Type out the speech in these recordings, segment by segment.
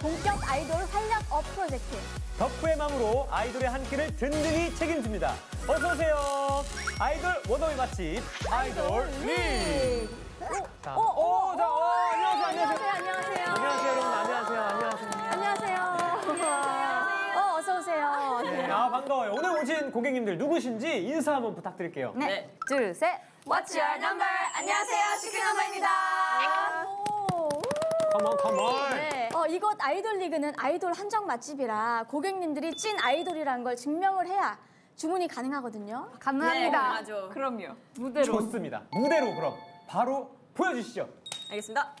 본격 아이돌 활력 up 프로젝트. 덕후의 마음으로 아이돌의 한 끼를 든든히 책임집니다. 어서 오세요. 아이돌 원어휘 맛집 아이돌 리그. 자, 어, 어, 오, 자, 어, 안녕하세요, 안녕하세요. 안녕하세요. 안녕하세요, 여러분. 안녕하세요, 안녕하세요. 안녕하세요. 어, 어서 오세요. 네, 아 반가워요. 오늘 오신 고객님들 누구신지 인사 한번 부탁드릴게요. 네. 둘, 셋. What's your number? 안녕하세요, 시크릿넘버입니다. 오. 컴온, 컴온. 네. 어, 이곳 아이돌 리그는 아이돌 한정 맛집이라 고객님들이 찐 아이돌이라는 걸 증명을 해야 주문이 가능하거든요. 가능합니다. 네, 맞아. 그럼요. 좋습니다. 무대로 그럼 바로 보여주시죠. 알겠습니다.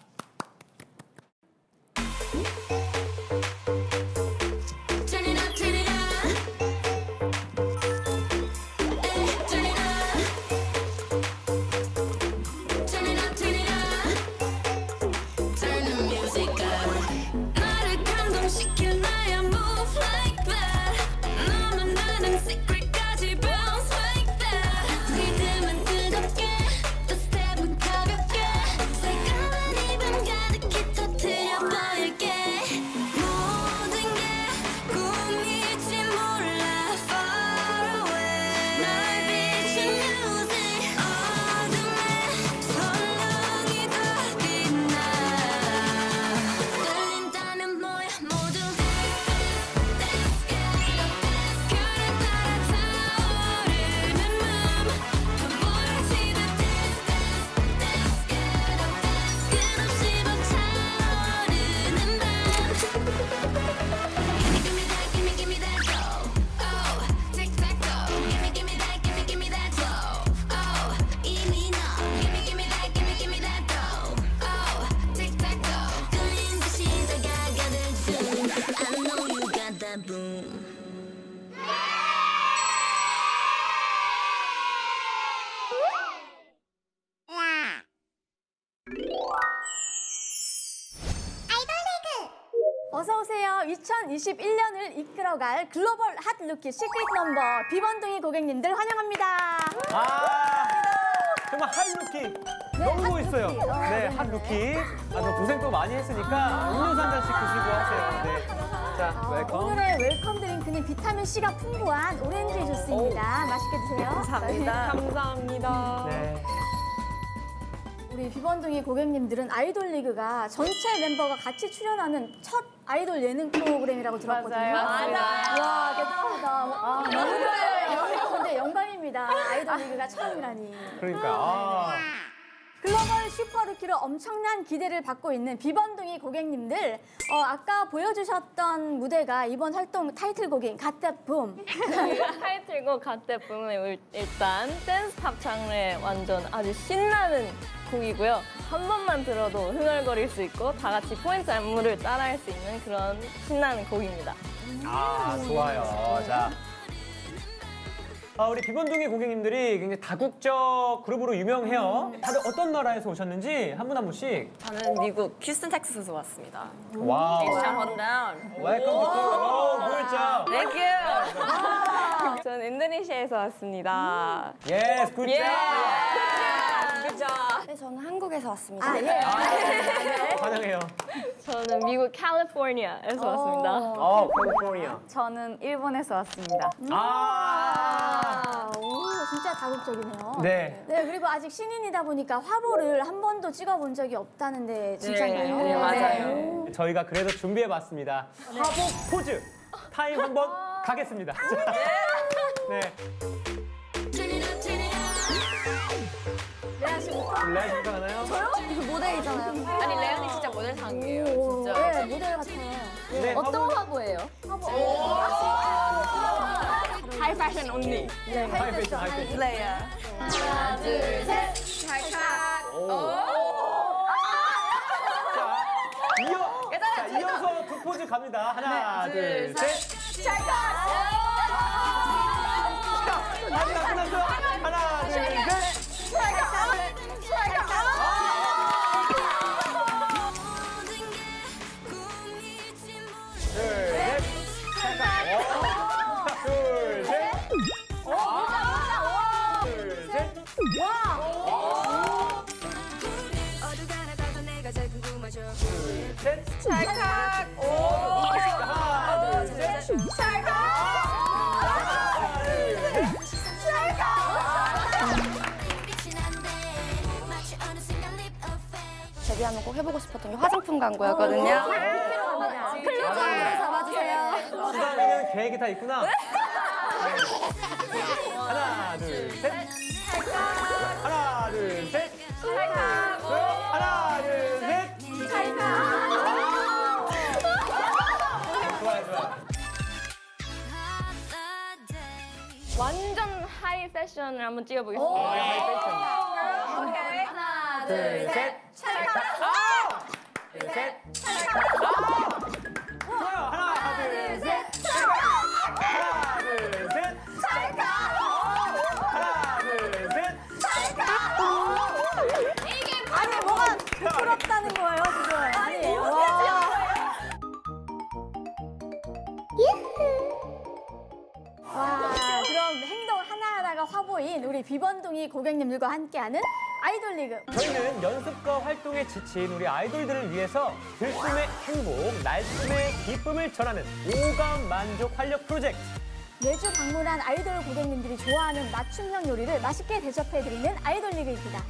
2021년을 이끌어갈 글로벌 hot rookie 시크릿 넘버 비번둥이 고객님들 환영합니다. 아, 정말 hot rookie 너무 hot 멋있어요. 루키. 어, 네, 네, hot rookie. 아, 너 고생 또 많이 했으니까 음료수 한 잔씩 드시고 하세요. 네. 자, welcome. 오늘의 Welcome drink는 비타민 C가 풍부한 오렌지 주스입니다. 맛있게 드세요. 감사합니다. 감사합니다. 네. 우리 비번둥이 고객님들은 아이돌 리그가 전체 멤버가 같이 출연하는 첫 아이돌 예능 프로그램이라고 들었거든요. 맞아요. 맞아요. 와, 대단하다. 아, 너무 좋아요. 근데 영광입니다. 아이돌 리그가 처음이라니. 그러니까. 아. 글로벌 super rookie로 엄청난 기대를 받고 있는 비번둥이 고객님들, 어, 아까 보여주셨던 무대가 이번 활동 타이틀곡인 Got That Boom. 타이틀곡 Got That Boom은 일단 댄스 팝 장르의 완전 아주 신나는 곡이고요. 한 번만 들어도 흥얼거릴 수 있고 다 같이 포인트 안무를 따라할 수 있는 그런 신나는 곡입니다. 아, 좋아요. 자. 아, 우리 비번둥이 고객님들이 굉장히 다국적 그룹으로 유명해요. 다들 어떤 나라에서 오셨는지 한 분 한 분씩. 저는 미국 휴스턴 텍사스에서 왔습니다. Wow. Down. Welcome to, good job. Thank you. 저는 인도네시아에서 왔습니다. Yes, good job. 그죠. 네, 저는 한국에서 왔습니다. 아, 예. 환영해요. 저는 미국 캘리포니아에서 왔습니다. 어, 캘리포니아. 저는 일본에서 왔습니다. 아. 아, 오, 진짜 다국적이네요. 네. 네, 그리고 아직 신인이다 보니까 화보를 한 번도 찍어본 적이 없다는데 진짜인가요? 네, 맞아요. 저희가 그래도 준비해봤습니다. 화보 포즈 타임 한번 가겠습니다. 자, 네. 레아 씨부터. 레아부터 가나요? 이거 모델이잖아요. 아니 레아 언니 진짜 모델상이에요, 오, 진짜. 네, 모델 같아요. 네, 화보. 화보예요? High fashion 언니. 네, high fashion, high fashion. 레아. 하나, 둘, 셋. 오. 자, 이어, 자, 이어서 두 포즈 갑니다. 하나, 둘, 셋. 자, 아직 안 끝났어요. 하나, 둘, 셋. 찰칵. 오. 아, 네. 찰칵. 데뷔하면 꼭 해보고 싶었던 게 화장품 광고였거든요. 어, 어, 어. 클로즈를 잡아주세요. 수단이는 계획이 다 있구나. 네. 하나, 둘, 셋. 네. 하나, 둘, 셋. 네. 완전 하이 패션을 한번 어, 찍어보겠습니다. 패션. 하나, 둘, 셋. 아! 둘, 셋. 아! 비번둥이 고객님들과 함께하는 아이돌 리그 저희는 연습과 활동에 지친 우리 아이돌들을 위해서 들숨의 행복, 날숨의 기쁨을 전하는 오감 만족 활력 프로젝트. 매주 방문한 아이돌 고객님들이 좋아하는 맞춤형 요리를 맛있게 대접해드리는 아이돌 리그입니다.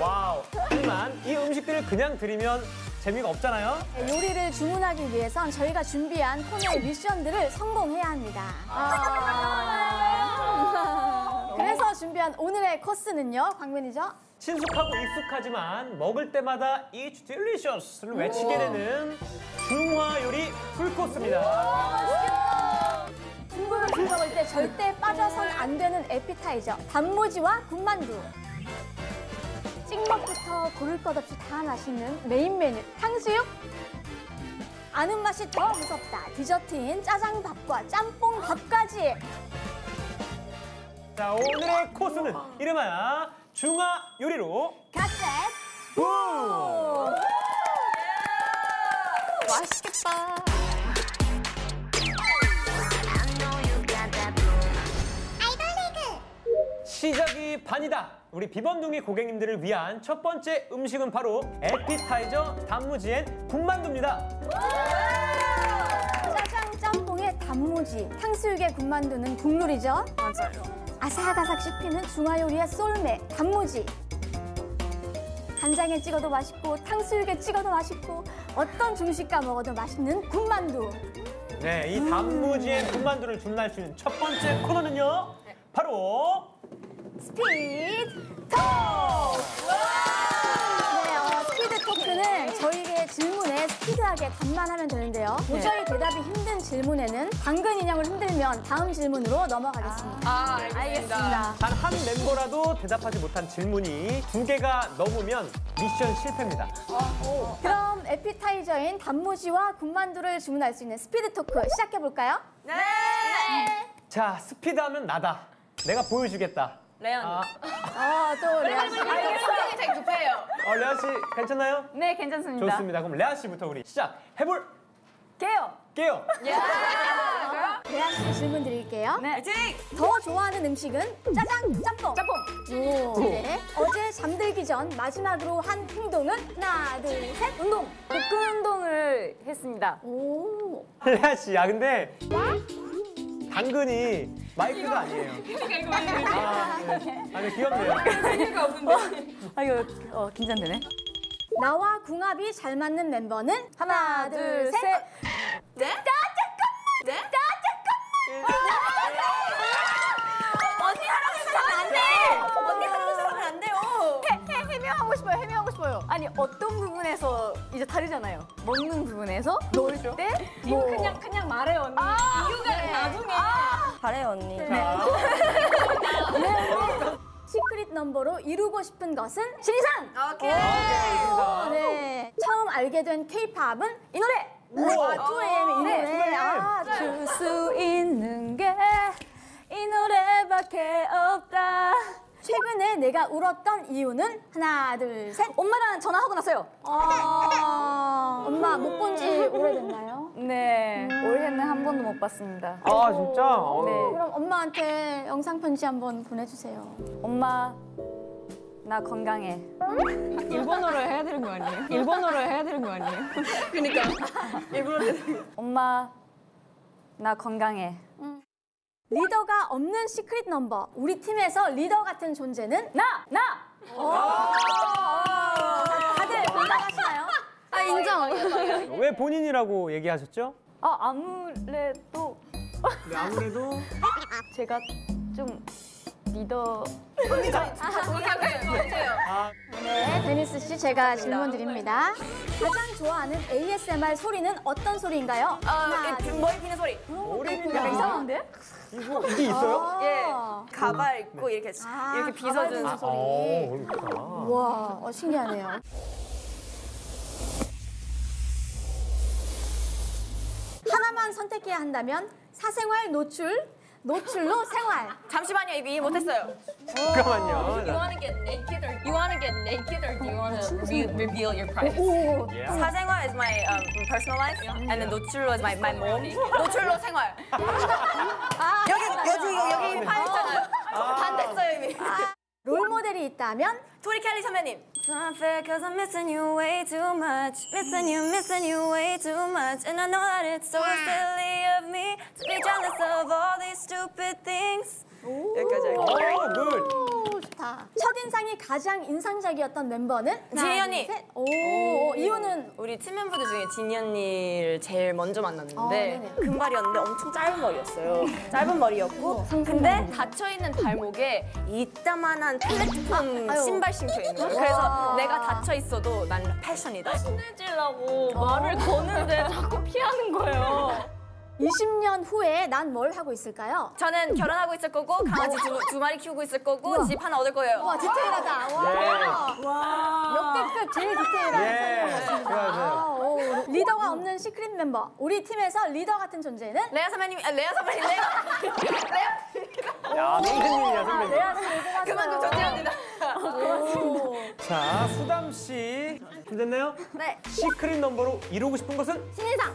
Wow. 하지만 이 음식들을 그냥 드리면 재미가 없잖아요. 요리를 주문하기 위해선 저희가 준비한 코너의 미션들을 성공해야 합니다. 아. 준비한 오늘의 코스는요, 광면이죠? 친숙하고 익숙하지만 먹을 때마다 It's delicious를 외치게 되는 중화 요리 풀코스입니다. 중국을 즐겨볼 때 절대 빠져선 안 되는 에피타이저, 단무지와 군만두. 찍먹부터 고를 것 없이 다 맛있는 메인 메뉴, 탕수육. 아는 맛이 더 무섭다. 디저트인 짜장밥과 짬뽕밥까지. 자, 오늘의 코스는 이름하여 중화 요리로 갓셋 부! 맛있겠다. 시작이 반이다. 우리 비번둥이 고객님들을 위한 첫 번째 음식은 바로 에피타이저 단무지엔 군만두입니다. 짜장 짬뽕에 단무지, 탕수육에 군만두는 국룰이죠. 맞아요. 아삭아삭 씹히는 중화 요리의 쏠매, 단무지. 간장에 찍어도 맛있고 탕수육에 찍어도 맛있고 어떤 중식과 먹어도 맛있는 군만두. 네, 이 단무지엔 군만두를 주문할 수 있는 첫 번째 코너는요. 바로 스피드 토 질문에 스피드하게 답만 하면 되는데요. 도저히 대답이 힘든 질문에는 당근 인형을 흔들면 다음 질문으로 넘어가겠습니다. 아, 알겠습니다. 단 한 멤버라도 대답하지 못한 질문이 두 개가 넘으면 미션 실패입니다. 그럼 에피타이저인 단무지와 군만두를 주문할 수 있는 스피드 토크 시작해 볼까요? 네. 자, 스피드하면 나다. 내가 보여주겠다. 레언. 아, 어, 또 레아 씨. 아, 이게 성격이 되게 급해요. 어, 레아 씨 괜찮나요? 네, 괜찮습니다. 좋습니다. 그럼 레아 씨부터 우리 시작 해볼 게요. 게요. 레아 씨 질문 드릴게요. 네. 파이팅! 더 좋아하는 음식은 짜장, 짬뽕. 짬뽕. 오. 네. 어제 잠들기 전 마지막으로 한 행동은 하나, 둘, 셋. 운동. 복근 운동을 했습니다. 오. 레아 씨, 야 근데 당근이 마이크가 아니에요. 아, 네. 아, 네, 귀엽네요. 아 이거 어, 긴장되네. 나와 궁합이 잘 맞는 멤버는 하나, 둘, 셋. 네? 네? 언니 아니 어떤 부분에서 이제 다르잖아요. 먹는 부분에서 놀 때. 뭐. 그냥 그냥 말해 언니. 이유가 나중에. 잘해요, 언니. 시크릿 넘버로 이루고 싶은 것은 신상. 오케이. 어, 네. 처음 알게 된 K-팝은 이 노래. 우와. 아, 2AM 이 네, 노래. 2AM. 아, 줄수 있는 게 이 노래밖에 없다. 최근에 내가 울었던 이유는 하나, 둘, 셋. 엄마랑 전화하고 났어요. 아, 엄마 못 본 지 오래됐나요? 네, 올해는 한 번도 못 봤습니다. 아, 진짜? 어. 네. 그럼 엄마한테 영상 편지 한번 보내주세요. 엄마, 나 건강해. 일본어로 해야 되는 거 아니에요? 일본어로 해야 되는 거 아니에요? 그니까. 엄마, 나 건강해. 리더가 없는 시크릿 넘버. 우리 팀에서 리더 같은 존재는 나! 나! 다들 공감하시나요? 아 인정. 왜 본인이라고 얘기하셨죠? 아 아무래도 네, 아무래도 제가 좀 리더 아, 네, 데니스 씨 제가 질문 드립니다. 가장 좋아하는 ASMR 소리는 어떤 소리인가요? 하나, 둘, 머리 비는 소리. 어린이가 이상한데? 이거 이게 있어요? 예. 가발 입고 이렇게 아, 이렇게 빗어주는 가발 소리. 어, 그렇구나. 와, 어, 신기하네요. 하나만 선택해야 한다면 사생활 노출, 노출로 생활. 잠시만요, 이거 이해 못했어요. 잠깐만요. You wanna get naked or you wanna get naked or do you wanna re- reveal your privacy? 오, 예. 사생활 is my um, personal life, and then 노출로 is my my mom. 노출로 생활. 여기 여기 여기 파였잖아요. 반됐어요 이미. 롤 모델이 있다면 토리 켈리 선배님. Don't feel cause I'm missing you way too much. Missing you, missing you way too much. And I know that it's so silly of me to be jealous of all these stupid things. 여기까지 할게요. 어, 굿. 오, 좋다. 첫인상이 가장 인상적이었던 멤버는 지희 하나, 언니. 둘, 셋. 오, 오, 이유는 우리 팀 멤버들 중에 지니 언니를 제일 먼저 어, 만났는데 네네. 금발이었는데 엄청 짧은 머리였어요. 짧은 머리였고 근데 닫혀 있는 발목에 이따만한 플랫폼 아유. 신발 신고 있는 거예요. 그래서 내가 닫혀 있어도 난 패션이다. 친해지려고 말을 거는데 자꾸 피하는 거예요. 20년 후에 난 뭘 하고 있을까요? 저는 결혼하고 있을 거고 강아지 두, 두 마리 키우고 있을 거고 집 하나 얻을 거예요. 와, 디테일하다. 와. 예. 역대급 제일 디테일한 예. 설명이었습니다. 좋아요, 좋아요. 아, 오, 리더가 없는 Secret Number. 우리 팀에서 리더 같은 존재는 레아 선배님, 아, 레아 선배님, 레아. 야, 선생님이야, 선생님. 레아 씨를 뽑았어요. 그만 좀 존재합니다. 자, 수담 씨. 준비됐나요? 네. Secret Number로 이루고 싶은 것은? 신인상.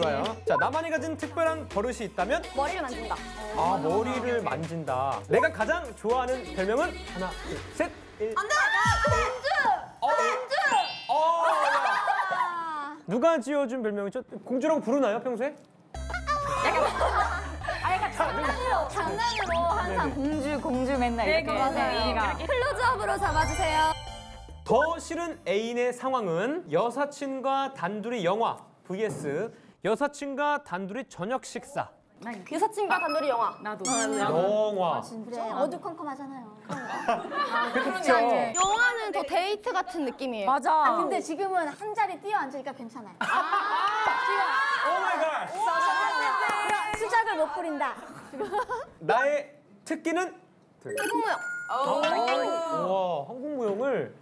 좋아요. 자, 나만이 가진 특별한 버릇이 있다면? 머리를 만진다. 아, 머리를 만진다. 내가 가장 좋아하는 별명은? 하나, 둘, 셋. 일. 안 돼! 공주! 어, 야. 누가 지어준 별명이죠? 공주라고 부르나요, 평소에? 장난으로 항상 공주 공주 맨날 이렇게 맞아요. 얘기가 클로즈업으로 잡아주세요. 더 싫은 애인의 상황은 여사친과 단둘이 영화 vs 여사친과 단둘이 저녁 식사. 여사친과 단둘이 영화. 나도 영화. 그래, 어두컴컴하잖아요. 그렇죠. 영화는 더 데이트 같은 느낌이에요. 맞아. 아, 근데 지금은 한 자리 띄어 앉으니까 괜찮아요. Oh my God. 그럼 수작을 못 부린다. 나의 특기는 한국무용. 와, 한국무용을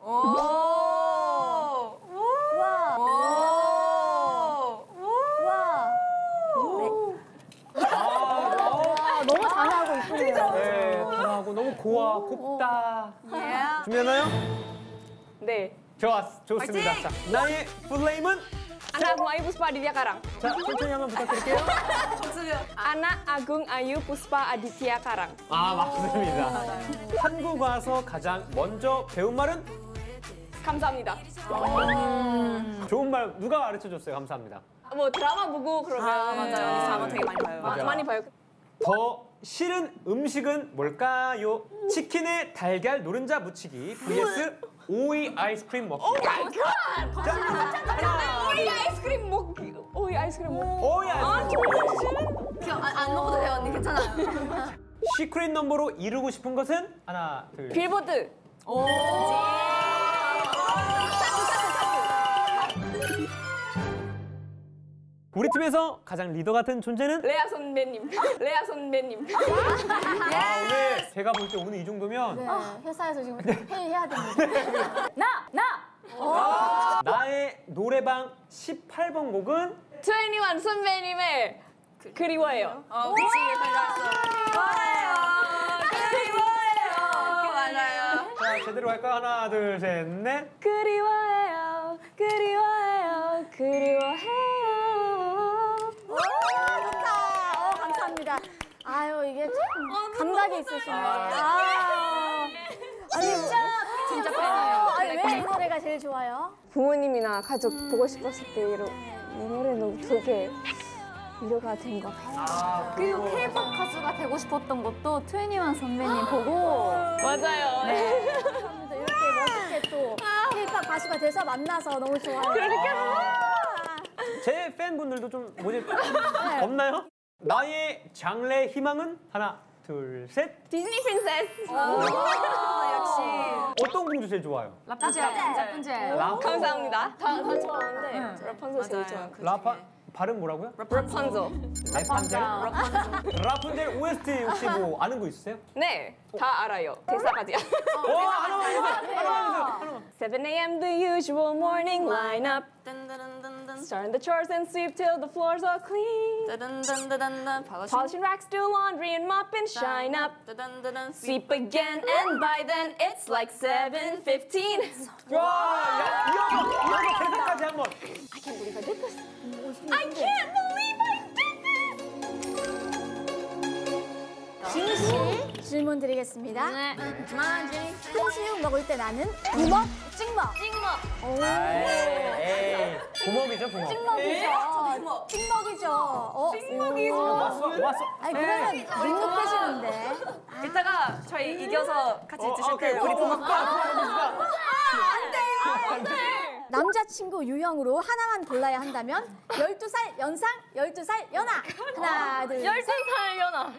오. 와, 오. 와. 아, 너무 잘하고 있군요. 네, 잘하고 너무 고와 곱다. 준비했나요? 네. 좋았, 좋습니다. 자, 나의 플레임은 Anak Ayu Puspa Aditya Karang. 자, 천천히 한번 부탁드릴게요. Anak Agung Ayu Puspa Aditya Karang. 아, 맞습니다. 한국 와서 가장 먼저 배운 말은 감사합니다. 좋은 말 누가 가르쳐 줬어요? 감사합니다. 뭐 드라마 보고 그러면 아, 맞아요. 언니 드라마 되게 많이 봐요. 맞아. 많이 봐요. 더 싫은 음식은 뭘까요? 치킨에 달걀 노른자 묻히기 vs 오이 아이스크림 먹기. 오이 아이스크림 먹기. 오이 아이스크림 먹기. 오이 아이스크림. 안, 안 먹어도 돼요, 언니. 괜찮아요. Secret Number로 이루고 싶은 것은 하나, 둘. 빌보드. 우리 팀에서 가장 리더 같은 존재는? 레아 선배님. 레아 선배님. 아 오늘 제가 볼 때 오늘 이 정도면 네, 회사에서 지금 회의해야 됩니다. 나! 나! 나의 노래방 18번 곡은 21 선배님의 그리워해요. 어, 그치. 맞았어. 그리워요. 맞아요. 자 제대로 갈까 하나 둘 셋 넷. 그리워해요. 그리워해요. 그리워해요. 좋다. 어, 감사합니다. 아유, 이게 참 감각이 있으시네. 아. 아니, 진짜, 진짜 팬이에요. 아니, 왜 이 노래가 제일 좋아요? 부모님이나 가족 보고 싶었을 때 이러, 이 노래 너무 되게 위로가 된 것 같아요. 아, 그리고 K-pop 가수가 되고 싶었던 것도 21 선배님 보고 맞아요. 감사합니다. 이렇게 멋있게 또 K-pop 가수가 돼서 만나서 너무 좋아요. 제 팬분들도 좀 모집 없나요? 나의 장래 희망은 하나, 둘, 셋. Disney Princess. 역시. 어떤 공주 제일 좋아요? 라푼젤, 라푼젤. 라, 감사합니다. 다, 다 좋아하는데 라푼젤 제일 좋아요. 라파 발음 뭐라고요? 라푼젤. 라푼젤. 라푼젤 OST 혹시 뭐 아는 거 있으세요? 네, 다 알아요. 대사까지. 와 하나만 해주세요. 하나만 해주세요. 하나만. 7 a.m. the usual morning lineup. Start the chores and sweep till the floors are clean. Polishing racks, do laundry and mop and shine up. Sweep again and by then it's like 7.15. 와, 야, 이어서 대사까지 한 번. I can't believe I did this! 진우 씨 질문 드리겠습니다. 네. 한시육 먹을 때 나는 구먹, 찍먹. 에이, 에 이. 고먹이죠, 고먹. 찍먹이죠. 찍먹이죠. 어, 찍먹이죠. 왔어, 왔어. 아니 그러면 눅눅해지는데. 이따가 저희 이겨서 같이 어, 드실 오케이. 때 우리 고먹. 남자친구 유형으로 하나만 골라야 한다면 12살 연상, 12살 연하. 하나, 둘, 셋. 13살 연하.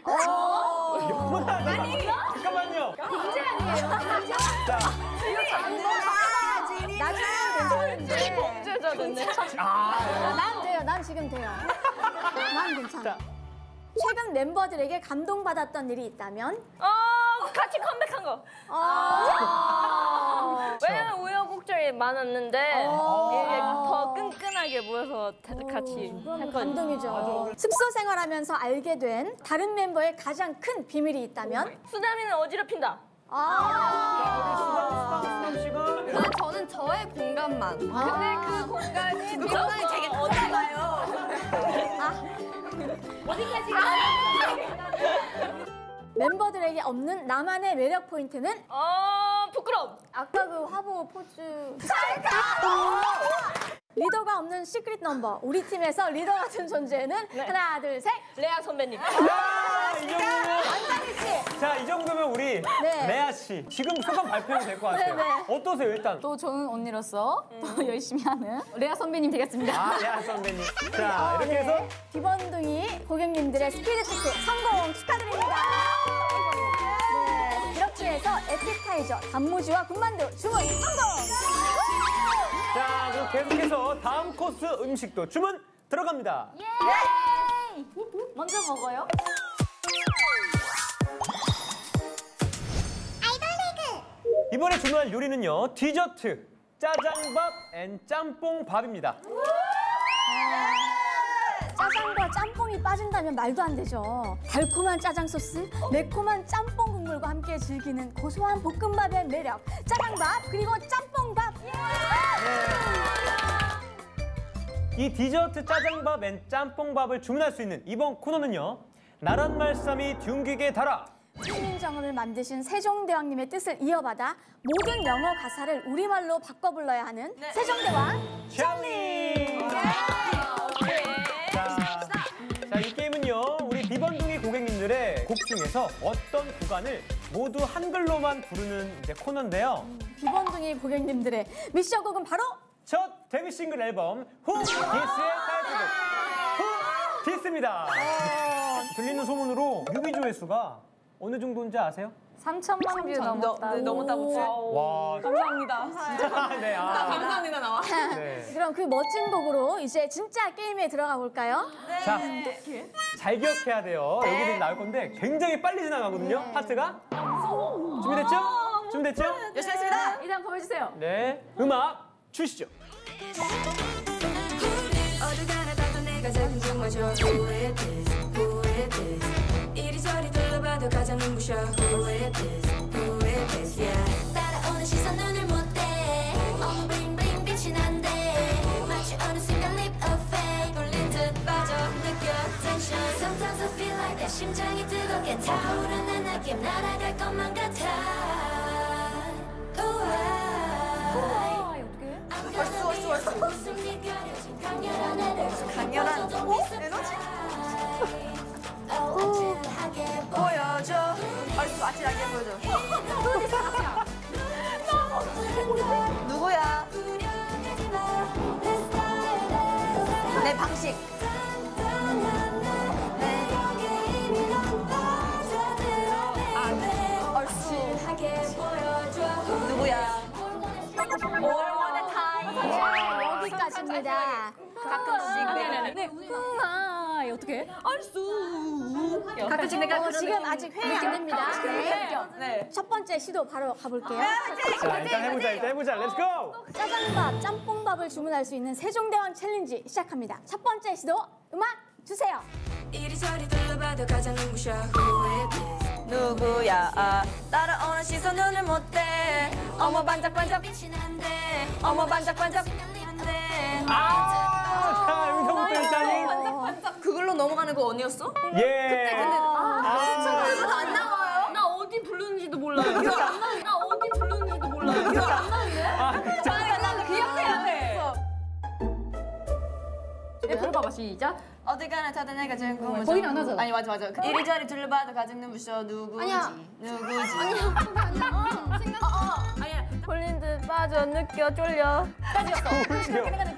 아니. 잠깐만요. 자, 나중에 괜찮은데. 범죄자던데. 아, 난 돼요. 난 지금 돼요. 난 괜찮아. 자. 최근 멤버들에게 감동받았던 일이 있다면? 어, 같이 컴백한 거. 아. 왜냐면 우여곡절이 많았는데 어. 이게 더 끈끈하게 모여서 다- 같이 했거든요. 감동이죠. 숙소 생활하면서 알게 된 다른 멤버의 가장 큰 비밀이 있다면? 수담이는 어지럽힌다. 아. 씨가 저는 저의 공간만. 근데 그 공간이 공간이 되게 어디가요? 멤버들에게 없는 나만의 매력 포인트는? 어, 부끄러움. 아까 그 화보 포즈. 리더가 없는 Secret Number. 우리 팀에서 리더 같은 존재는 하나, 둘, 셋. 레아 선배님. 정도면 안다니씨. 자, 이 정도면 우리 네. 레아 씨 지금 소감 발표해도 될 것 같아요. 네, 네. 어떠세요, 일단? 또 좋은 언니로서 또 열심히 하는 레아 선배님 되겠습니다. 아, 레아 선배님. 자, 이렇게 네. 해서 비번둥이 고객님들의 스피드 테스트 성공 축하드립니다. 네, 이렇게 해서 에피타이저 단무지와 군만두 주문 성공. 자, 그럼 계속해서 다음 코스 음식도 주문 들어갑니다. 먼저 먹어요. 이번에 주문할 요리는요, 디저트 짜장밥 and 짬뽕밥입니다. 짜장과 짬뽕이 빠진다면 말도 안 되죠. 달콤한 짜장 소스, 매콤한 짬뽕 국물과 함께 즐기는 고소한 볶음밥의 매력. 짜장밥 그리고 짬뽕밥. 이 디저트 짜장밥 and 짬뽕밥을 주문할 수 있는 이번 코너는요, 나랏말싸미 듕귁에 달아. 훈민정음을 만드신 세종대왕님의 뜻을 이어받아 모든 영어 가사를 우리말로 바꿔 불러야 하는 세종대왕 challenge! 자, 자, 이 게임은요, 우리 비번둥이 고객님들의 곡 중에서 어떤 구간을 모두 한글로만 부르는 이제 코너인데요. 비번둥이 고객님들의 미션곡은 바로 첫 데뷔 싱글 앨범 Who Dis의 타이틀곡 Who Dis입니다. 들리는 소문으로 뮤비 조회수가 어느 정도인지 아세요? 3천만 view 넘었다. 네, 따뜻해. 와, 감사합니다. 진짜 네, 아, 감사합니다 나와. 네. 그럼 그 멋진 곡으로 이제 진짜 게임에 들어가 볼까요? 자, 잘 기억해야 돼요. 여기는 나올 건데 굉장히 빨리 지나가거든요. 파트가. 준비됐죠? 준비됐죠? 열심히 했습니다. 일단 보여주세요. 네, 음악 주시죠. 어디 가나 봐도 내가 제일 궁금하죠 봐도 가장 눈부셔 Who is this? Who is this? Yeah. 따라오는 시선 눈을 못대 어머 bling bling 빛이 난대. 마치 어느 순간 leap of faith. 돌린 듯 빠져 느껴 tension. Sometimes I feel like 내 심장이 뜨겁게 타오르는 느낌. 날아갈 것만 같아. I? 가려진 강렬한 에너지 보여줘 얼쑤 아찔하게 보여줘 누구야? 내 방식 아, 얼쑤 누구야? 올원의 타임 여기까지입니다. 가끔씩 네. 네. 네. 네, 네. 네 어떻게? 얼쑤 가끔씩 내가 어, 그런 지금. 아직 회의 안 됩니다. 네. 네. 첫 번째 시도 바로 가볼게요. 자, 일단 해보자, 일단 해보자. 렛츠 고! 짜장밥, 짬뽕밥을 주문할 수 있는 세종대왕 챌린지 시작합니다. 첫 번째 시도 음악 주세요. 이리저리 둘러봐도 가장 눈부셔? 누구야? 아, 따라오는 시선 눈을 못 떼. 어머 반짝반짝 어머 반짝반짝 아, 자, 여기서부터 일단은. 반짝반짝 그걸로 넘어가는 거 언니였어? 예. 아, 그거 안 나와요? 나 어디 부르는지도 몰라요. 나 어디 부르는지도 몰라요. 아, 그쵸. 나 기억해야 돼. 네, 들어봐봐, 시작. 어디 가나 다들 내가 제일 궁금해. 거긴 안 하잖아. 아니 맞아 맞아. 이리저리 둘러봐도 가장 눈부셔 누구지? 아니야. 누구지? 홀린 듯 빠져 느껴 쫄려.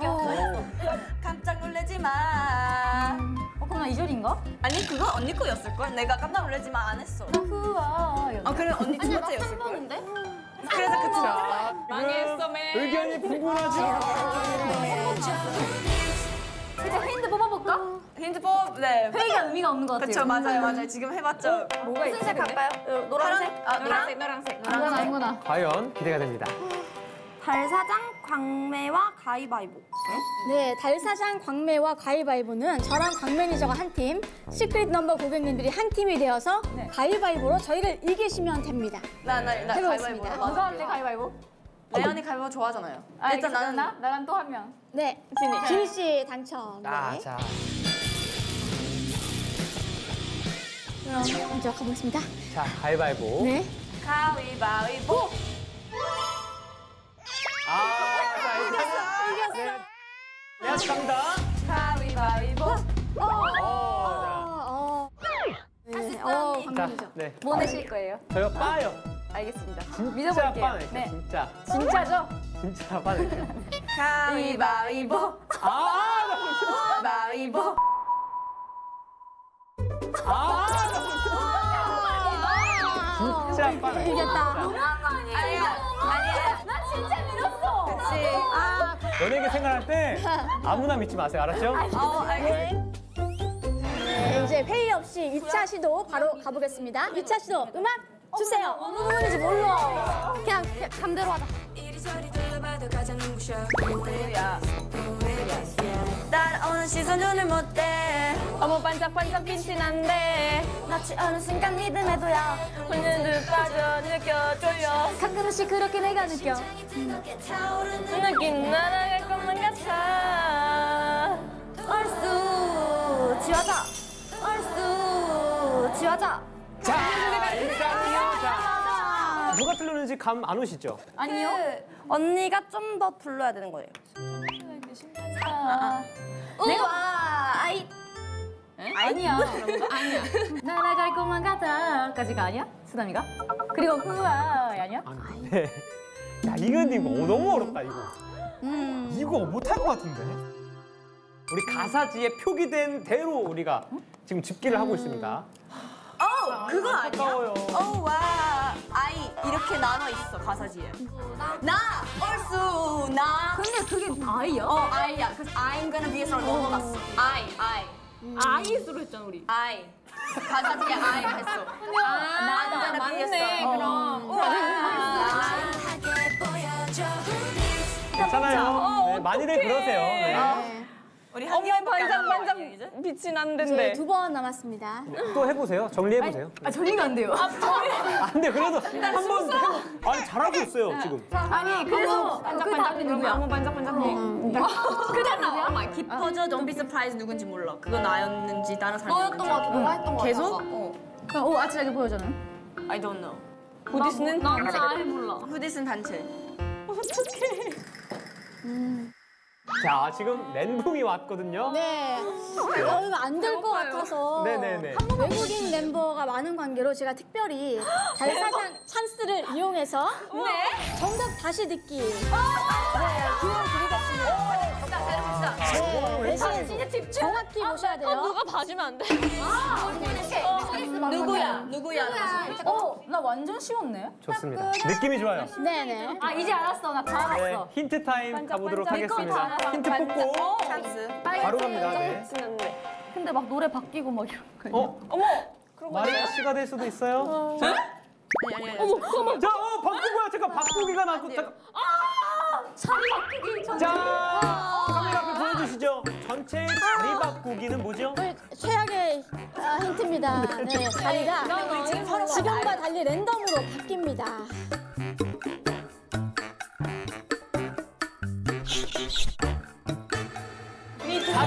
오. 깜짝 놀라지 마. 어, 그럼 나 2절인가? 아니 그거 언니 거였을 걸. 내가 깜짝 놀라지 마 안 했어. 우와. 아 그래 언니 두 번째였을 걸. 그래서 그 두. 자, 지금 의견이 분분하지. 뽑아볼까? 힌트법 네. 회의가 의미가 없는 것 같아요. 그쵸 맞아요 맞아요 지금 해봤죠. 뭐가 무슨 색 할까요? 노란색? 아 노란색 노란색. 아무거나 아무거나. 과연 기대가 됩니다. 달사장 광매와 가위바위보. 네, 달사장 광매와 가위바위보는 저랑 광 매니저가 한 팀, Secret Number 고객님들이 한 팀이 되어서 가위바위보로 저희를 이기시면 됩니다. 나나 나 해보겠습니다. 가위바위보. 누가 할래 가위바위보? 레언이 가위바위보 좋아하잖아요. 아, 일단 나는 나 나랑 또 한 명. 네, 지니, 지니 씨 당첨. 네. 아, 자. 그럼 먼저 가보겠습니다. 자, 가위바위보. 네. 가위바위보. 아, 자, 일단은. 이겼어. 네. 야습니다 가위바위보. 어, 어, 어. 네, 어, 광 자, 매니저. 네. 뭐 내실 거예요? 저요 빠요. 알겠습니다. 진짜 믿어볼게요. 빠낼게요. 네. 진짜. 진짜죠? 진짜 빠낼게요. 가위바위보. 아, 나 진짜. 바위보. 아, 나 진짜 빠낼게요. 이겼다. 아니야. 아니야. 나 진짜 믿었어. 그치. 아, 연예계 생활할 때 아무나 믿지 마세요. 알았죠? 어 알겠어. 네, 이제 회의 없이 2차 시도 바로 가보겠습니다. 2차 시도 음악 주세요. 어느 부분인지 몰라. 그냥 감대로 하자. 이리저리 둘러봐도 가장 눈부셔 누구야? 따라오는 시선 눈을 못 떼. 어머 반짝반짝 빛이 난데 낯이 어느 순간 믿음에도야. 홀린 듯 빠져 느껴 쫄려. 가끔씩 그렇게 내가 느껴. 타오르는 느낌 날아갈 것만 같아. 얼쑤 지화자. 얼쑤 지화자. 자, 일단은요. 자, 누가 틀렸는지 감 안 오시죠? 아니요. 언니가 좀 더 불러야 되는 거예요. 우와 아이 아니야. 아니야. 날아갈 것만 같아까지가 아니야? 수담이가? 그리고 후아 아니야? 아니, 네. 야, 이건 이거 너무 어렵다, 이거. 음. 이거 못할 것 같은데? 우리 가사지에 표기된 대로 우리가 지금 집계를 하고 있습니다. 어 그거 아니야? 아까워요. 어와 아이 이렇게 나눠 있어 가사지에. 나 얼쑤 나. 근데 그게 아이야? 어 아이야. 그래서 I'm gonna be a로 넘어갔어. I I 아이스로 했잖아 우리. I 가사지에 I 했어. 나다 I'm gonna be a 그럼. 보여줘 Who this? 괜찮아요. 네, 많이들 그러세요. 네. 네. 거 반짝반짝? 빛이 이제 난den데. 두 번 남았습니다. 또 해보세요. 정리해보세요. 아 정리가 안 돼요. 안 돼, 그래도 한 번 해보. 아니, 잘하고 있어요, 지금. 아니 그래서 그 다음에 누구야? 반짝반짝 빛. 그잖아. 아, 깊어져 be surprised 누군지 몰라. 그거 나였는지 다른 사람이 너였던 것 같아. 너가 했던 것 계속? 같아. 어. 오 아찔하게 보여줘는? I don't know. 부디스는 나 진짜 아예 몰라. 후디스는 단체. 자, 지금 멘붕이 왔거든요. 네. 어, 이거 안될것 같아서. 네네네. 외국인 멤버가 많은 관계로 제가 특별히 달사장 찬스를 이용해서 정답 다시 듣기. 네, 기회를 드리겠습니다. 네, 대신 정확히 보셔야 돼요. 누가 봐주면 안 돼? 누구야? 누구야? 어, 나 완전 쉬웠네. 좋습니다. 느낌이 좋아요. 네네. 아, 이제 알았어. 나 다 네, 알았어. 힌트 타임 가보도록. 하겠습니다. 힌트 뽑고 바로 갑니다. 네. 근데 막 노래 바뀌고 막 이런 거. 어? 어머! 말의 씨가 될 수도 있어요. 어머, 잠깐만. 자, 어, 바꾸고요. 잠깐 바꾸기가 나고 잠깐. 자리 바뀌기 전. 자, 카메라 앞에 보여주시죠. 전체 자리 바꾸기는 뭐죠? 우리 최악의 아, 힌트입니다. 네, 자리가 지금과 달리 랜덤으로 바뀝니다.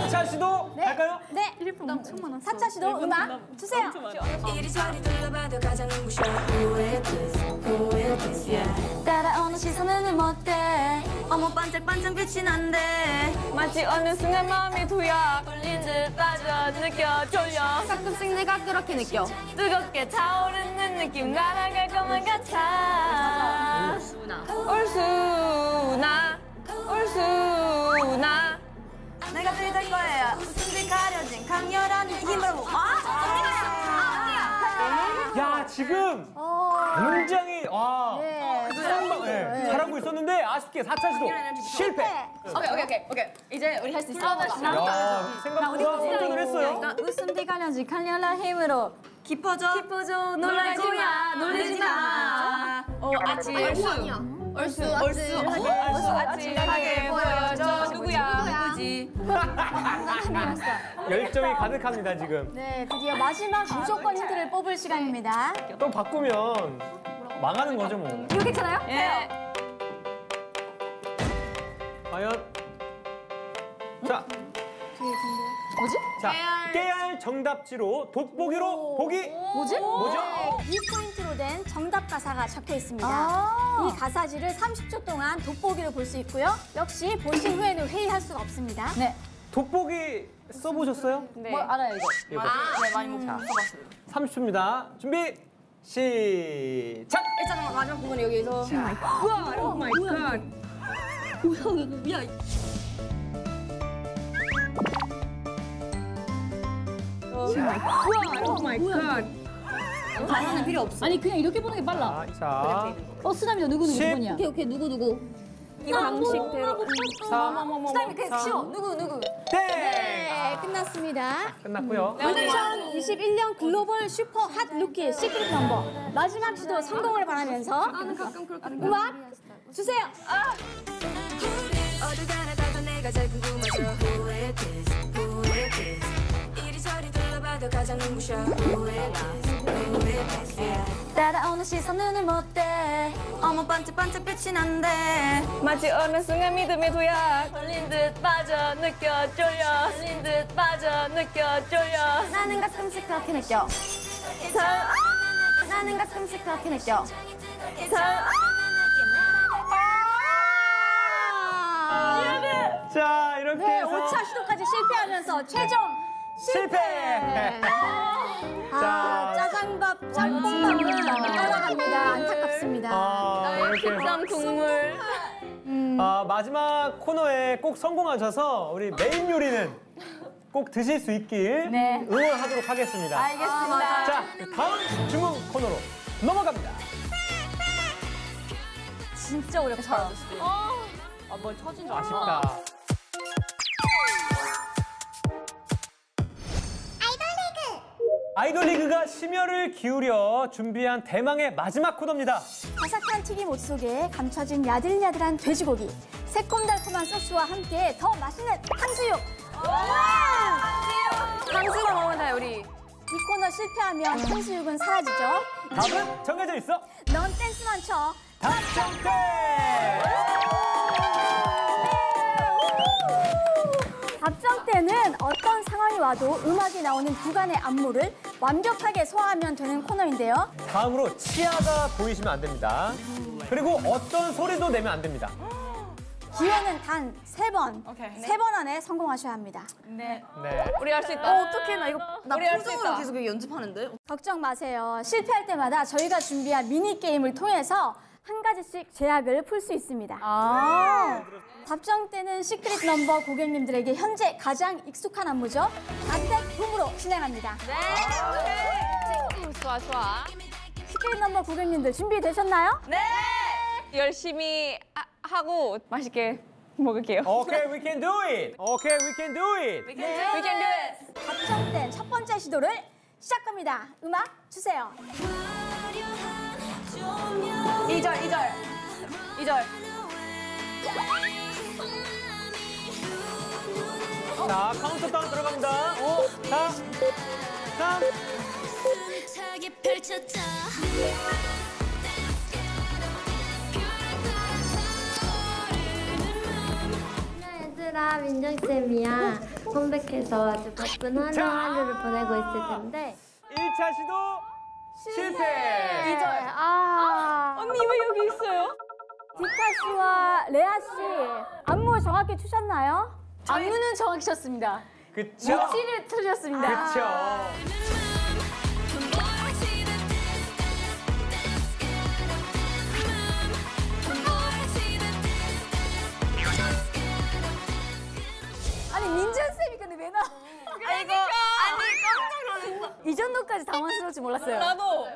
사차 시도 할까요? 네, 4차 시도 음악 주세요. 이리저리 둘러봐도 가장 눈부셔. This? Who is this? Yeah. 따라오는 시선은 못돼 어머 반짝반짝 빛이 난데 마치 어느 순간 마음이 도약 걸린 듯 빠져 느껴. 졸려. 가끔씩 내가 그렇게 느껴. 뜨겁게 타오르는 느낌. 날아갈 것만 같아. 올수나. 올수나 내가 들이댈 거예요 웃음들 가려진 강렬한 힘으로 아! 야, 지금 굉장히 와. 네, 잘하고, 네, 잘하고 있었는데 아쉽게 사차 시도 실패. 오케이 오케이 오케이 오케이. 이제 우리 할 수 있어. 야, 생각보다 선전을 했어요. 웃음 뒤가려진 강렬한 힘으로 깊어져 깊어져 놀라지 마 놀라지 마. 어. 얼쑤. 얼쑤 얼쑤. 얼쑤 아찔하게 보여줘. 누구야? 누구지? 열정이 가득합니다, 지금. 네, 드디어 마지막 무조건 힌트를 뽑을 시간입니다. 또 바꾸면 망하는 거죠, 뭐. 이거 괜찮아요? 예. 과연 자. 뭐지? 자, 깨알 정답지로 돋보기로 보기 뭐지? 뭐죠? 이 포인트로 된 정답 가사가 적혀 있습니다. 아. 이 가사지를 30초 동안 돋보기로 볼 수 있고요. 역시 보신 후에는 회의할 수가 없습니다. 네. 돋보기 써보셨어요? 뭐 알아요 이거. 이거. 네 많이 못 써봤어요. 30초입니다. 준비 시작. 일단 마지막 부분 여기서. 가사는 필요 없어. 아니 그냥 이렇게 보는 게 빨라. 자, 자, 어 쓰담이다 누구 누구 십. 누구냐? 오케이 오케이 누구 누구. 이 방식대로 4, 그다음에 그 쉬워. 누구 누구? 땡. 네, 끝났습니다. 끝났고요. 2021년 글로벌 super hot rookie Secret Number 마지막 시도 성공을 바라면서 음악 주세요. 어딜 가나 가도 내가 제일 궁금하죠 Who is this? Who is 가장 눈부셔. 따라오는 시선은 못돼 어머 반짝반짝 빛이 난데 마치 어느 순간 믿음의 도약. 걸린 듯 빠져 느껴 졸려 걸린 듯 빠져 느껴 졸려 나는 가끔씩 그렇게 느껴. 사, 나는 가끔씩 그렇게 느껴. 사, 자, 이렇게 네, 해서 5차 시도까지 실패하면서 최종 실패. 아, 자, 짜장밥 짬뽕밥은 따라갑니다. 안타깝습니다. 아, 이렇게 해서 땀 국물 아, 마지막 코너에 꼭 성공하셔서 우리 메인 요리는 꼭 드실 수 있길 네. 응원하도록 하겠습니다. 알겠습니다. 자, 다음 주문 코너로 넘어갑니다. 진짜 오래 잘했어. 아쉽다. 아이돌 리그가 심혈을 기울여 준비한 대망의 마지막 코너입니다. 바삭한 튀김 옷 속에 감춰진 야들야들한 돼지고기, 새콤달콤한 소스와 함께 더 맛있는 탕수육. 탕수육 먹으면 다 우리. 이 코너 실패하면 탕수육은 사라지죠. 답은 정해져 있어. 넌 댄스만 쳐. 답정대! 답정 때는 어떤 상황이 와도 음악이 나오는 구간의 안무를 완벽하게 소화하면 되는 코너인데요. 다음으로 치아가 보이시면 안 됩니다. 그리고 어떤 소리도 내면 안 됩니다. 기회는 단 세 번. 세 번 안에 성공하셔야 합니다. 네. 우리 할 수 있다. 어, 어떡해 나 이거 나 우리 할수 표정으로 있다. 계속 연습하는데. 걱정 마세요. 실패할 때마다 저희가 준비한 미니 게임을 통해서 한 가지씩 제약을 풀 수 있습니다. 아. 답정 때는 Secret Number 고객님들에게 현재 가장 익숙한 안무죠. Got That Boom으로 진행합니다. 좋아 좋아. Secret Number 고객님들 준비되셨나요? 열심히 하- 하고 맛있게 먹을게요. Okay, we can do it. Okay, we can do it. We can do it. 답정 땐첫 번째 시도를 시작합니다. 음악 주세요. 2절 2절 2절 자, 카운트다운 들어갑니다. 5, 4, 3. 차게 펼쳐져 얘들아 민정쌤이야 컴백해서 아주 바쁜 하루 자. 하루를 보내고 있을 텐데 1차 시도 실패. 아, 언니 왜 여기 있어요? 디타 씨와 레아 씨 안무 정확히 추셨나요? 안무는 정확히 쳤습니다. 그쵸? 찌를 틀렸습니다. 그쵸? 아니 민준 쌤이 근데 왜 나? 아이고 아니 깜짝 놀랐어 이 정도까지 당황스러울 줄 몰랐어요. 나도.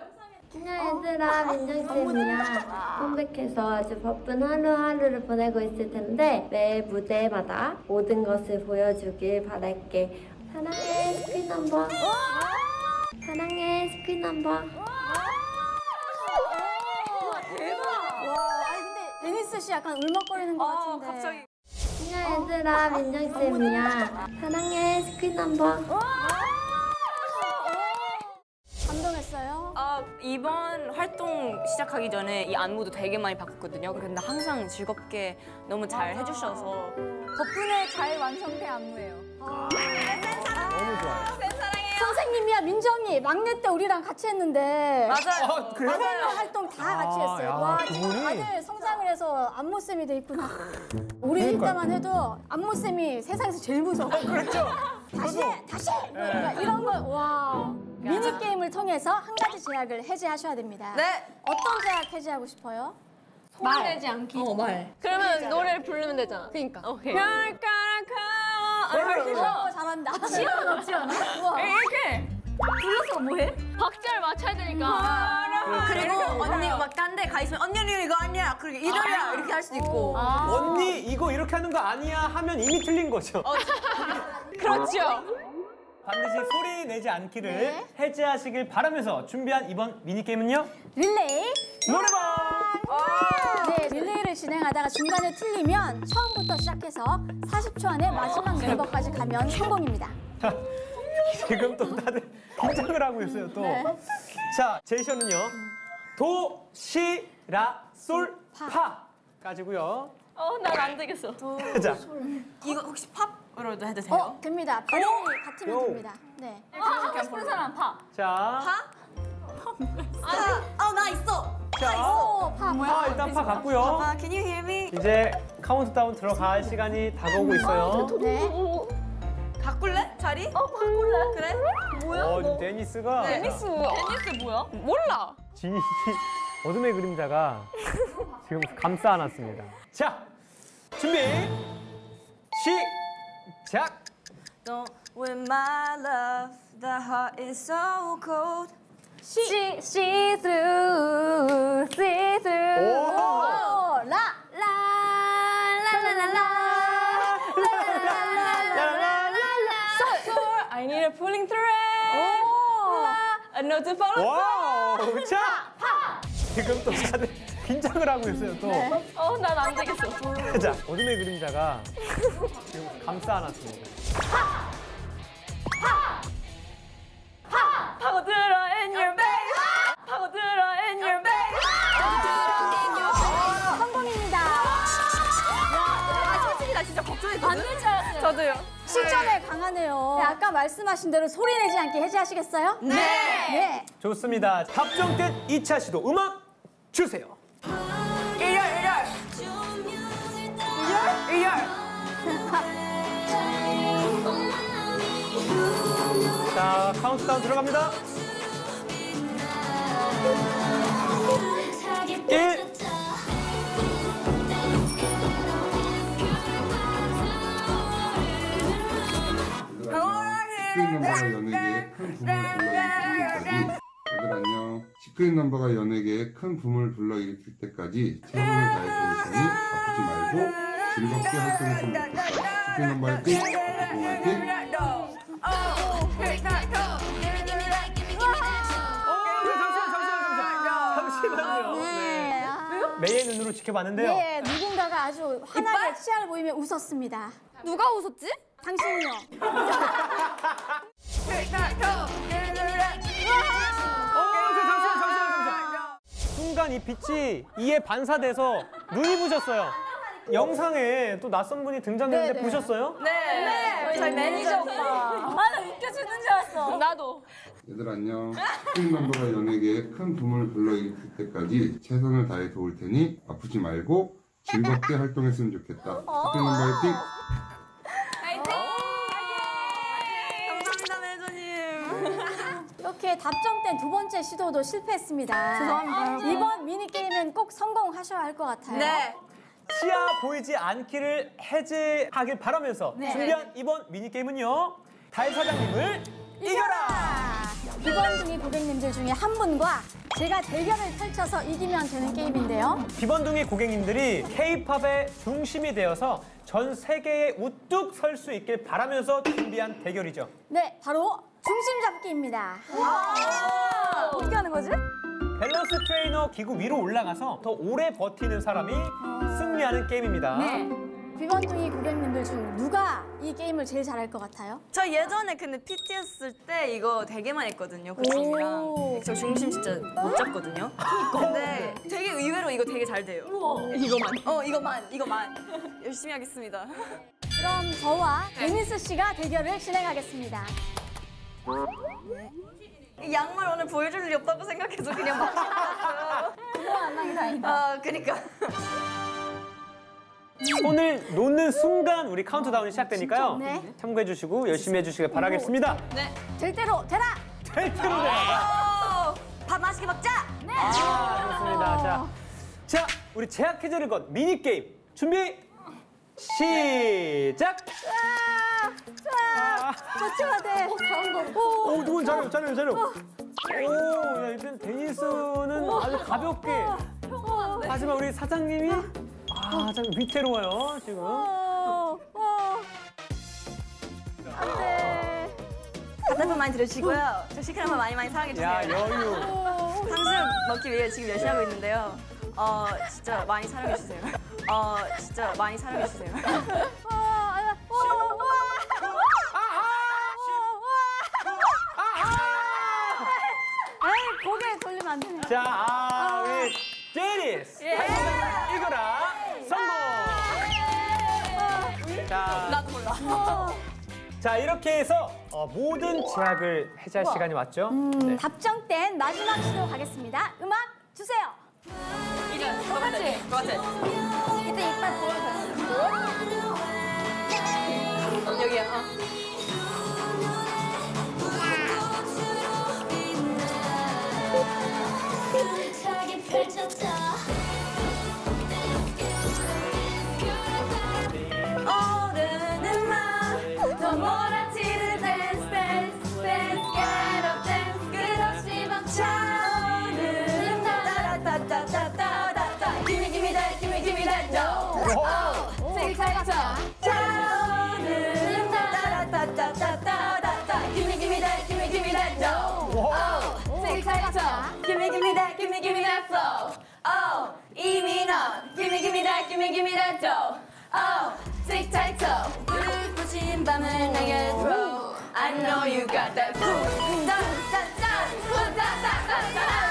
그냥 얘들아 민정쌤이야 컴백해서 아주 바쁜 하루하루를 보내고 있을 텐데 매 무대마다 모든 것을 보여주길 바랄게. 사랑해 시크릿 넘버. 사랑해 시크릿 넘버. 와, 아니 근데 데니스 씨 약간 울먹거리는 것 같은데. 갑자기. 그냥 얘들아 민정쌤이야 사랑해 스크린 넘버 아, 이번 활동 시작하기 전에 이 안무도 되게 많이 바꿨거든요. 근데 항상 즐겁게 너무 잘 해주셔서 덕분에 잘 완성된 안무예요. 너무 좋아요. 선생님이야 민정이 막내 때 우리랑 같이 했는데 맞아요. 아, 그래요? 맞아요 활동 다 같이 아, 했어요. 야, 와두 지금 분이? 다들 성장을 해서 안무 쌤이 돼 있구나. 우리 일 때만 해도 안무 쌤이 세상에서 제일 무서워. 그렇죠? 다시 해, 다시 해! 그러니까 이런 거, 와. 미니 게임을 통해서 한 가지 제약을 해제하셔야 됩니다. 네. 어떤 제약 해제하고 싶어요? 소리내지 않기. 어, 말. 그러면 노래를 부르면 되잖아. 그러니까. 오케이. 어, 잘한다. 지연은 없지 않아? 우와. 이렇게 불러서 뭐해? 박자를 맞춰야 되니까. 그리고 언니가 막 딴 데 가 있으면 언니 언니 이거 아니야. 그리고 이거야 이렇게 할 수도 있고. 언니 이거 이렇게 하는 거 아니야 하면 이미 틀린 거죠. 그렇죠. 반드시 소리 내지 않기를 해제하시길 바라면서 준비한 이번 미니 게임은요 릴레이. 노래방. 네, 릴레이를 진행하다가 중간에 틀리면 처음부터 시작해서 40초 안에 마지막 멤버까지 가면 성공입니다. 지금 또 다들 긴장을 하고 있어요 또. 자 제시어는요 도, 시, 라, 솔, 파 까지고요. 어, 난 안 되겠어. 자 이거 혹시 팝 으로도 해도 돼요? 어, 됩니다. 발음이 같으면 요. 됩니다. 네. 하고 싶은 사람 파. 자, 아, 나 있어. 자, 오, 파. 파 일단 파 갔고요. 아, can you hear me? 이제 카운트다운 들어갈 시간이 다가오고 있어요. 네. 바꿀래? 자리? 어, 바꿀래. 그래? 어, 데니스가 데니스. 데니스 뭐야? 몰라. 진이 어둠의 그림자가 지금 감싸 안았습니다. 자, 준비, 시작. Don't win my love. The heart is so cold. See, see through, see through. 오, 오, 라. I need a pulling thread. A note to follow. 와우, 자, 지금 또 긴장을 하고 있어요 또. 어, 난 안 되겠어. 자, 어둠의 그림자가 지금 감싸 안았습니다. 파고들어 in your face. 파고들어 in your face. 성공입니다. 아, 솔직히 나 진짜 걱정했거든. 안될 줄 알았어요. 저도요. 실전에 강하네요. 네, 아까 말씀하신 대로 소리 내지 않게 해제하시겠어요? 네. 네. 좋습니다. 합정된 2차 시도 음악 주세요. 자, 카운트다운 들어갑니다. 1 시크릿 넘버가 연예계에 큰 붐을 불러일으킬 때까지 최선을 다해 보이시니 바쁘지 말고 즐겁게 활동했으면 좋겠다. 시크릿 넘버 화이팅! 공. 매의 눈으로 지켜봤는데요. 네, 누군가가 아주 환하게 치아를 보이며 웃었습니다. 누가 웃었지? 당신은요? 어, 저 잠시만, 잠시만, 잠시만. 순간 이 빛이 이에 반사돼서 눈이 부셨어요. 영상에 또 낯선 분이 등장했는데 네, 네. 보셨어요? 네. 저희 매니저 오빠. 아나 웃겨 죽는 줄 알았어. 나도. 얘들 안녕. 넘버가 연예계에 큰 붐을 불러일으킬 때까지 최선을 다해 도울 테니 아프지 말고 즐겁게 활동했으면 좋겠다. 시크릿 넘버 화이팅! 감사합니다, 매니저님. 이렇게 답정된 두 번째 시도도 실패했습니다. 죄송합니다. 이번 미니게임은 꼭 성공하셔야 할 것 같아요. 네. 시야 보이지 않기를 해제하길 바라면서 네. 준비한 이번 미니게임은요. 달 사장님을 이겨라! 비번둥이 고객님들 중에 한 분과 제가 대결을 펼쳐서 이기면 되는 게임인데요. 비번둥이 고객님들이 K-팝의 중심이 되어서 전 세계에 우뚝 설 수 있길 바라면서 준비한 대결이죠. 네, 바로 중심 잡기입니다. 어떻게 하는 거지? 밸런스 트레이너 기구 위로 올라가서 더 오래 버티는 사람이 승리하는 게임입니다. 네. 비번둥이 고객님들 중 누가 이 게임을 제일 잘할 것 같아요? 저 예전에 근데 PT 했을 때 이거 되게 많이 했거든요. 그 중이랑. 저 중심 진짜 못 잡거든요. 근데 되게 의외로 이거 되게 잘 돼요. 이거만. 어, 이거만. 이거만. 열심히 하겠습니다. 그럼 저와 데니스 씨가 대결을 진행하겠습니다. 이 양말 오늘 보여줄 일이 없다고 생각해서 그냥 막 신었어요. 그거 안 나기 다행이다. 아, 그니까. 손을 놓는 순간 우리 카운트다운이 시작되니까요. 네. 참고해 주시고 열심히 해 주시길 바라겠습니다. 될 대로 되라! 될 대로 되라. 어, 밥 맛있게 먹자! 아, 좋습니다. 자, 자, 우리 제약 해제를 건 미니 게임 준비 시작. 아, 버텨야 돼. 오, 오, 두분 잘해요, 잘해요, 잘해요. 오, 야, 일단 데니스는 아주 가볍게. 하지만 우리 사장님이 아, 참 위태로워요 지금. 오, 오. 안 돼. 답답한 많이 들으시고요. 저 시크릿만 많이 많이 사랑해주세요. 야, 여유. 탕수육 먹기 위해 지금 열심히 하고 있는데요. 어, 진짜 많이 사랑해주세요. 어, 진짜 많이 사랑해주세요. 자, 아, 우리 데니스 이거라 성공. 자, 나도 몰라. 자 이렇게 해서 어, 모든 제약을 해제할 시간이 왔죠. 네. 답정된 마지막 시도 가겠습니다. 음악 주세요. 똑같이. 똑같이. 이제 이빨 보여줘요. 여기야. 어. Gimme gimme that dough Oh 틱탁탁 불붙인 밤을 내게 throw I know you got that boom 딴딴딴 멈추지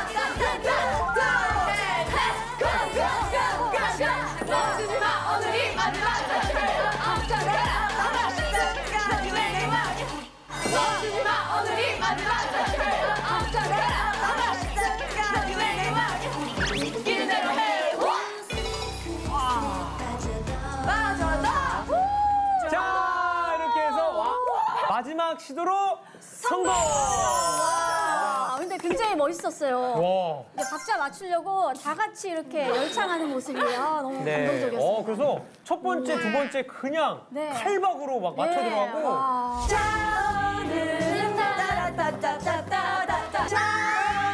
마지막 시도로 성공! 와, 근데 굉장히 멋있었어요. 와. 이제 박자 맞추려고 다 같이 이렇게 열창하는 모습이 아, 너무 네. 감동적이었어요. 어, 그래서 첫 번째, 두 번째 그냥 네. 칼박으로 막 네. 맞춰 들어가고 와. 자, 오늘은 따라따따따따따따. 자,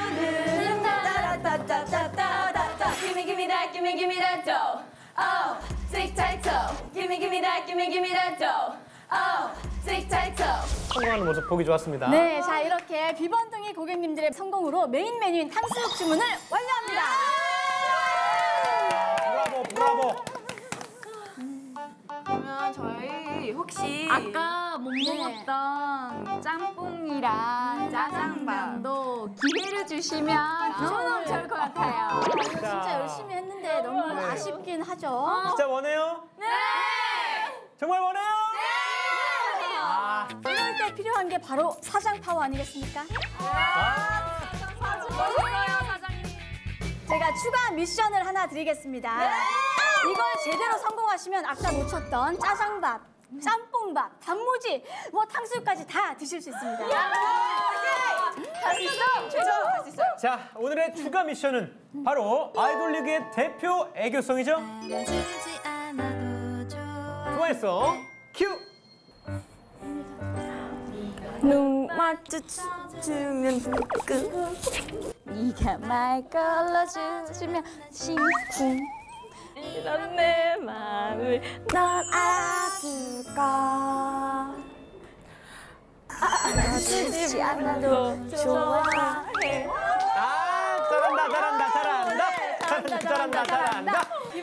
오늘은 따라따따따따따. Oh. 성공하는 모습 보기 좋았습니다. 네, 자 이렇게 비번둥이 고객님들의 성공으로 메인 메뉴인 탕수육 주문을 완료합니다. 브라보, 브라보. 그러면 저희 혹시 아까 못 네. 먹었던 짬뽕이랑 짜장면도 기회를 주시면 너무 좋을 것 같아요. 진짜 열심히 했는데 너무 아쉽긴 하죠. 진짜 원해요? 네! 정말 원해요? 아, 이럴 때 필요한 게 바로 사장 파워 아니겠습니까? 아, 제가 추가 미션을 하나 드리겠습니다. 이걸 제대로 성공하시면 아까 놓쳤던 짜장밥, 짬뽕밥, 단무지, 뭐 탕수육까지 다 드실 수 있습니다. 자, 오늘의 추가 미션은 바로 아이돌 리그의 대표 애교송이죠? 주지 않아도 좋아 트와이스 큐! 눈 마주치면 그 네가 말 걸어주시면 심쿵 이런 내 마음을 넌 알아줄까 알아주지 않아도 좋아해 아, 잘한다, 잘한다, 잘한다. 잘한다, 잘한다, 잘한다. 비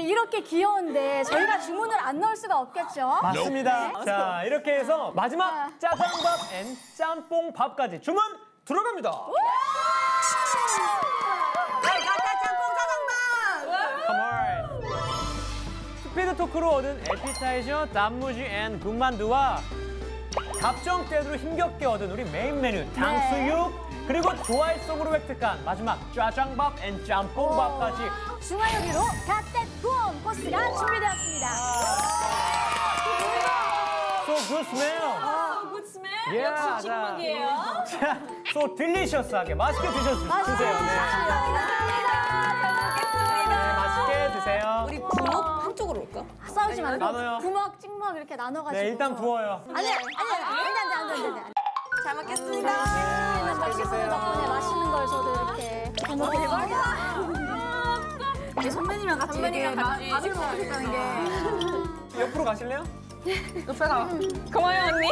고객님들이 이렇게 귀여운데 저희가 주문을 안 넣을 수가 없겠죠? 맞습니다. 자, 이렇게 해서 마지막 짜장밥 and 짬뽕 밥까지 주문 들어갑니다. 스피드 토크로 얻은 에피타이저 단무지 and 군만두와 답정대로 힘겹게 얻은 우리 메인 메뉴 탕수육 그리고 좋아할 속으로 획득한 마지막 짜장밥 and 짬뽕밥까지 중화 요리로 갓댓 구운 코스가 준비되었습니다. So good smell. good smell Yeah, 역시 찍먹이에요 자, so delicious하게 맛있게 드셔 주세요. 네. 네, 맛있게 드세요. 우리 부먹 한쪽으로 올까? 싸우지 말고 나눠요. 부먹 찍먹 이렇게 나눠가지고. 네, 일단 부어요. 아니, 아니, 아니, 안돼, 안돼, 안돼, 안돼. 잘 먹겠습니다 맛있게 드세요. 덕분에 맛있는 걸 저도 이렇게 구먹 대박이다. 우리 선배님이랑 같이 선배님이랑 같이 맛을 먹겠다는 게 옆으로 가실래요? 고마워요 언니.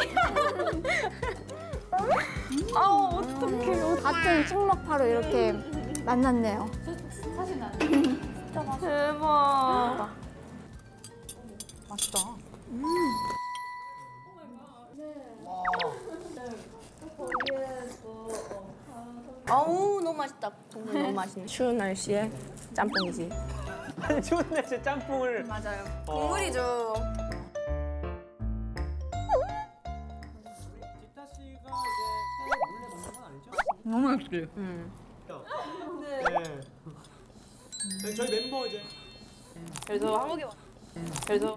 같은 찍먹파로 이렇게 만났네요. 대박 아우 너무 맛있다. 국물 너무 맛있네. 추운 날씨에 짬뽕이지. 안 추운 날씨에 짬뽕을. 맞아요. 어. 국물이죠. 너무 맛있어요. 네. 네. 저희 멤버 이제. 그래서 한국에 와. 그래서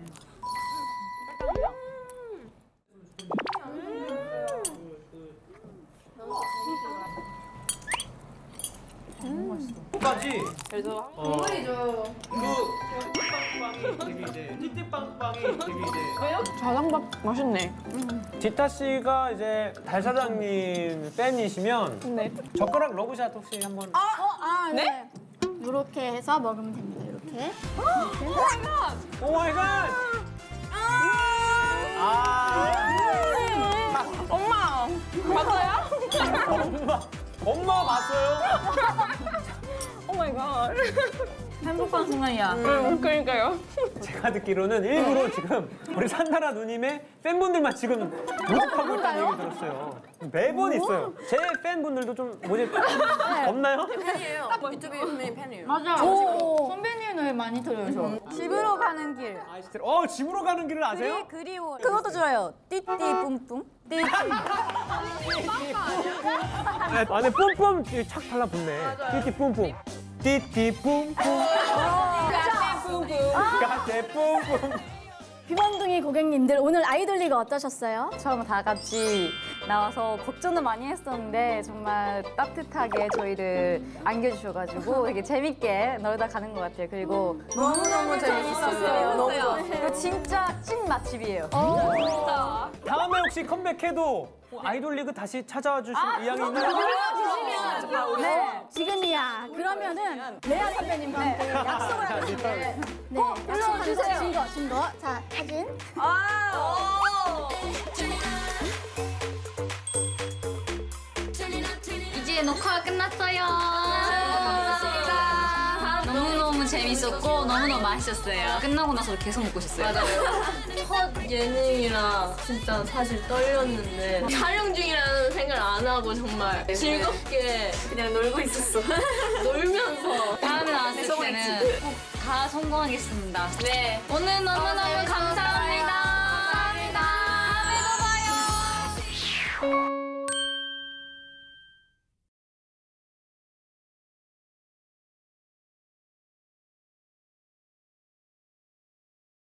까지 그래서 국물이죠. 그 띠빵빵이 되게 이제 띠띠빵빵이 되게 이제 자장밥 맛있네 디타 씨가 이제 달 사장님 팬이시면 네 젓가락 러브샷 혹시 한번 아, 네. 이렇게 해서 먹으면 됩니다. 이렇게. 오 마이 갓! 아 엄마 맞아요? 엄마 엄마 봤어요? oh my god 행복한 순간이야. 응, 그러니까요 제가 듣기로는 일부러 지금 우리 산다라 누님의 팬분들만 지금 모집하고 있다는 얘기 들었어요. 매번 있어요. 제 팬분들도 좀 모집 없나요? 팬이에요 유튜브 선배님 팬이에요 맞아. 오. 선배님 노래 많이 들어요, 저. 집으로 가는 길. 아이스들. 어 집으로 가는 길을 아세요? 그리워. 그것도 좋아요. 띠띠 뿜뿜. 띠띠. 안에 뿜뿜 이착 달라붙네. 띠띠 뿜뿜. 띠띠 뿜뿜. 가세 뿜뿜. 비번둥이 고객님들 오늘 아이돌 리그 어떠셨어요? 처음 다 같이 나와서 걱정도 많이 했었는데 정말 따뜻하게 저희를 안겨주셔가지고 되게 재밌게 놀다 가는 것 같아요. 그리고 너무너무 재밌었어요. 너무. 이거 진짜 찐 맛집이에요. 다음에 혹시 컴백해도 아이돌 리그 다시 찾아와 주실 의향이 있나요? 네, 지금이야. 그러면은 레아 선배님과 함께 약속을 하는데 네, 약속하는 증거, 증거. 자, 사진. 이렇게 녹화가 끝났어요. 감사합니다. 너무너무 재밌었고 너무너무 맛있었어요. 끝나고 나서 계속 먹고 있었어요. 첫 예능이라 진짜 사실 떨렸는데 촬영 중이라는 생각을 안 하고 정말 네. 즐겁게 그냥 놀고 있었어. 놀면서 다음에 나왔을 네, 때는 꼭 다 성공하겠습니다. 네. 오늘 너무너무 감사합니다. 감사합니다. 다음에 또 봐요. 네.